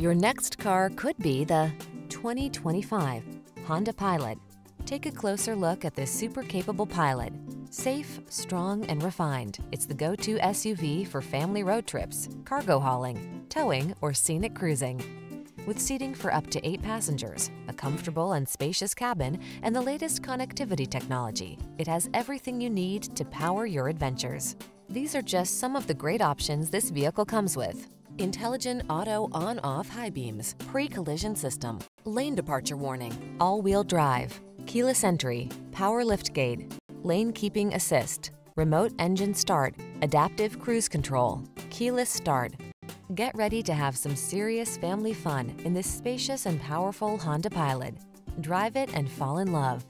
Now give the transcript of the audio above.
Your next car could be the 2025 Honda Pilot. Take a closer look at this super capable Pilot. Safe, strong, and refined, it's the go-to SUV for family road trips, cargo hauling, towing, or scenic cruising. With seating for up to eight passengers, a comfortable and spacious cabin, and the latest connectivity technology, it has everything you need to power your adventures. These are just some of the great options this vehicle comes with. Intelligent auto on-off high beams, pre-collision system, lane departure warning, all-wheel drive, keyless entry, power lift gate, lane keeping assist, remote engine start, adaptive cruise control, keyless start. Get ready to have some serious family fun in this spacious and powerful Honda Pilot. Drive it and fall in love.